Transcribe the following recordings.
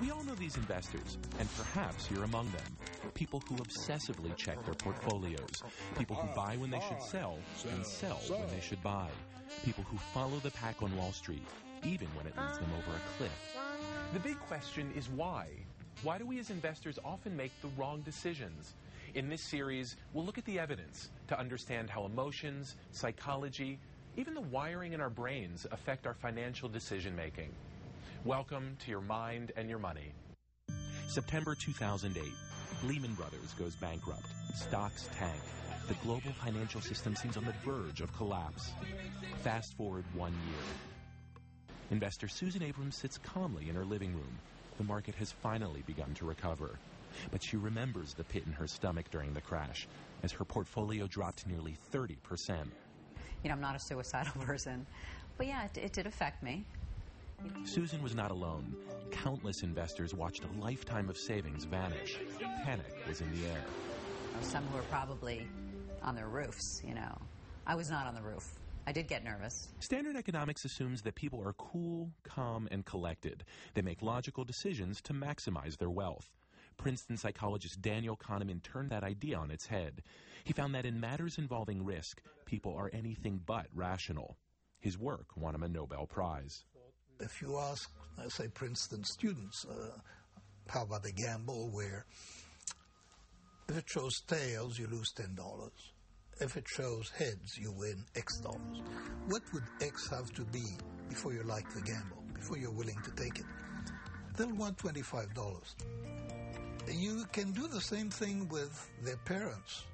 We all know these investors, and perhaps you're among them. People who obsessively check their portfolios. People who buy when they should sell and sell when they should buy. People who follow the pack on Wall Street, even when it leads them over a cliff. The big question is why? Why do we as investors often make the wrong decisions? In this series, we'll look at the evidence to understand how emotions, psychology, even the wiring in our brains affect our financial decision making. Welcome to Your Mind and Your Money. September 2008. Lehman Brothers goes bankrupt. Stocks tank. The global financial system seems on the verge of collapse. Fast forward one year. Investor Susan Abrams sits calmly in her living room. The market has finally begun to recover. But she remembers the pit in her stomach during the crash as her portfolio dropped nearly 30%. You know, I'm not a suicidal person. But yeah, it, it did affect me. Susan was not alone. Countless investors watched a lifetime of savings vanish. Panic was in the air. Some who were probably on their roofs, you know. I was not on the roof. I did get nervous. Standard economics assumes that people are cool, calm, and collected. They make logical decisions to maximize their wealth. Princeton psychologist Daniel Kahneman turned that idea on its head. He found that in matters involving risk, people are anything but rational. His work won him a Nobel Prize. If you ask, say, Princeton students, uh, how about a gamble where if it shows tails, you lose $10. If it shows heads, you win X dollars. What would X have to be before you like the gamble, before you're willing to take it? They'll want $25. You can do the same thing with their parents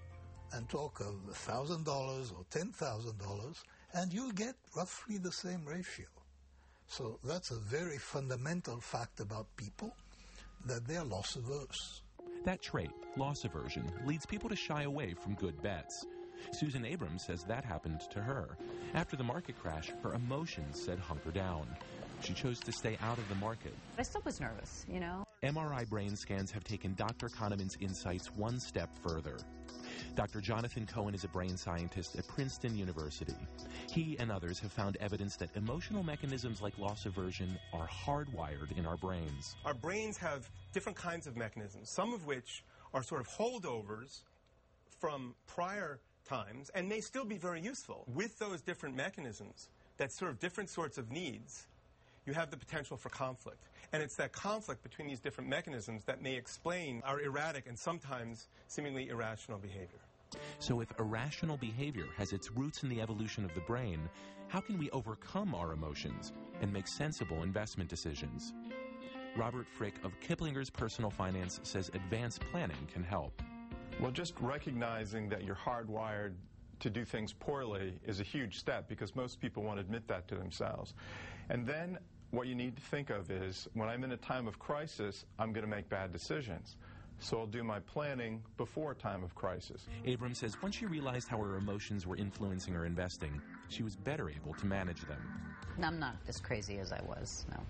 and talk of $1,000 or $10,000, and you'll get roughly the same ratio. So that's a very fundamental fact about people that they're loss averse. That trait, loss aversion, leads people to shy away from good bets. Susan Abrams says that happened to her. After the market crash, her emotions said hunker down. She chose to stay out of the market. I still was nervous, you know. MRI brain scans have taken Dr. Kahneman's insights one step further. Dr. Jonathan Cohen is a brain scientist at Princeton University. He and others have found evidence that emotional mechanisms like loss aversion are hardwired in our brains. Our brains have different kinds of mechanisms, some of which are sort of holdovers from prior times and may still be very useful. With those different mechanisms that serve different sorts of needs, you have the potential for conflict. And it's that conflict between these different mechanisms that may explain our erratic and sometimes seemingly irrational behavior. So, if irrational behavior has its roots in the evolution of the brain, how can we overcome our emotions and make sensible investment decisions? Robert Frick of Kiplinger's Personal Finance says advanced planning can help. Well, just recognizing that you're hardwired to do things poorly is a huge step because most people won't admit that to themselves. And then what you need to think of is when I'm in a time of crisis, I'm going to make bad decisions. So I'll do my planning before a time of crisis. Abrams says once she realized how her emotions were influencing her investing, she was better able to manage them. I'm not as crazy as I was, no.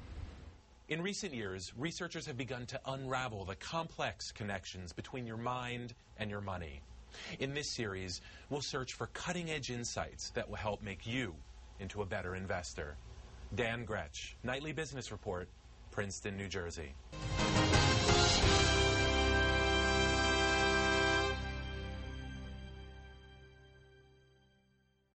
In recent years, researchers have begun to unravel the complex connections between your mind and your money. In this series, we'll search for cutting edge insights that will help make you into a better investor. Dan Gretsch, Nightly Business Report, Princeton, New Jersey.